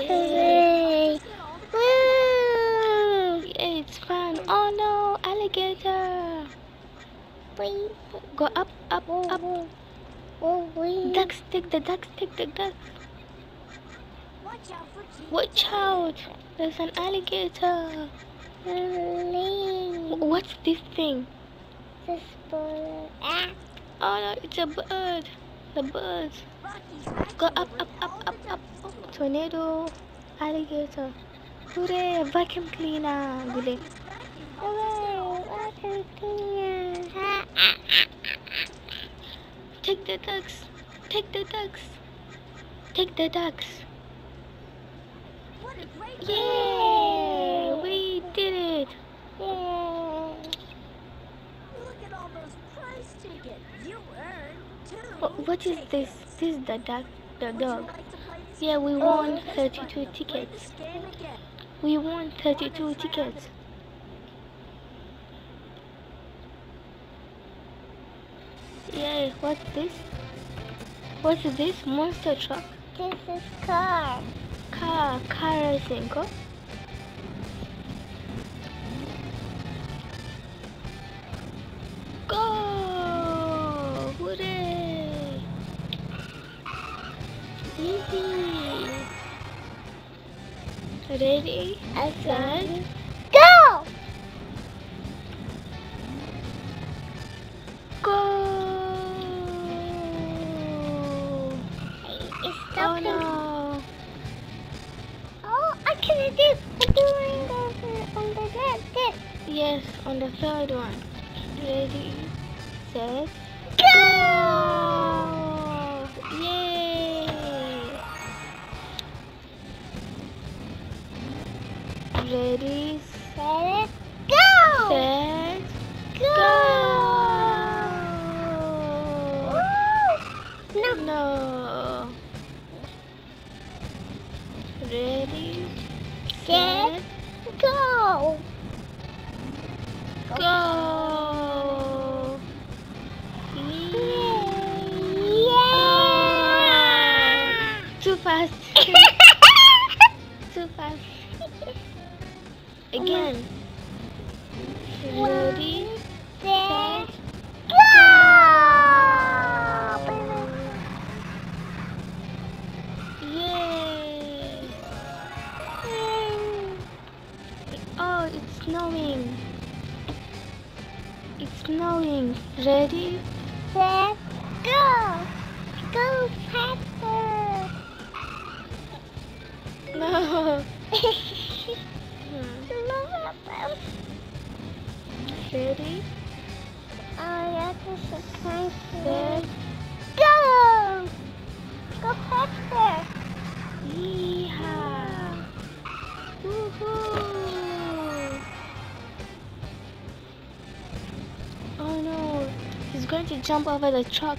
Yay. Woo. It's fun. Oh no, alligator. Go up, up, up. whoa. Whoa, wait. Ducks, take the ducks, take the ducks. Watch out, there's an alligator. What's this thing? this bird. Ah. Oh no, it's a bird. The birds. Go up, up, up, up, up. Tornado, alligator. Hooray, vacuum cleaner. Gule. Hooray, vacuum cleaner. Take the ducks. Take the ducks. Take the ducks. Yay! We did it. Yay. Wh- What is this? This is the duck, the dog. Yeah, we won 32 tickets. We won 32 tickets. Yay, what's this? What's this? Monster truck. This is car. Car, car racing. Go. Ready? Set. Go! Go! It's Oh no! Oh, I can do I'm doing the on the left. This. Yes, on the third one. Ready, set, Go! Ready, Set. Go! set, Go! go! No. No. Ready, Set. set, Go! go! Yeah! Too fast. Too fast. Again. Ready, Set. Go! yay! Oh, it's snowing. It's snowing. Ready? Set. Go! Go faster! No. Ready? Oh, yeah, this is. Set. Go! Go faster! Yeehaw! Woohoo! Oh no, he's going to jump over the truck.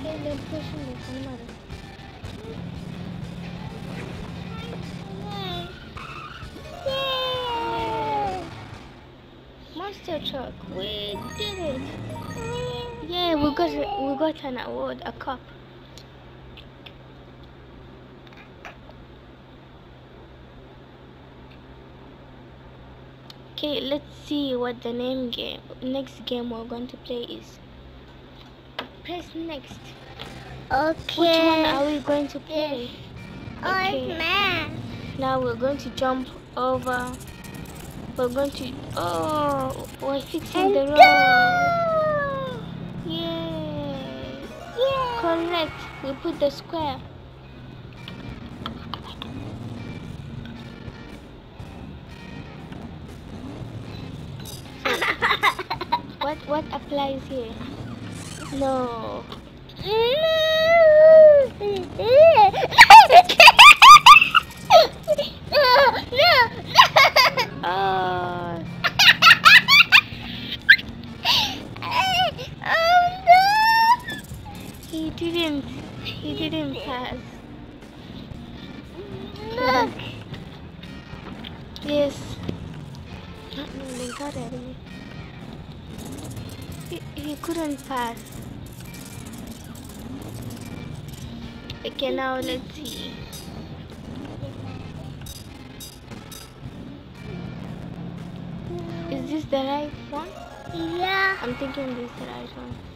Okay, then push him with Truck, we did it! Yeah, we got we got an award, a cup. Okay, let's see what the name game next game we're going to play is. Press next. Okay. Which one are we going to play? Oh, Okay. it's man. Now we're going to jump over. We're going to oh we're fixing And the go! road. Yay! Yeah. Correct. We put the square. What what applies here? No. no, didn't. He didn't pass. Look. Yes. No, no, they got it. He, he couldn't pass. Okay, now let's see. Is this the right one? Yeah. I'm thinking this is the right one.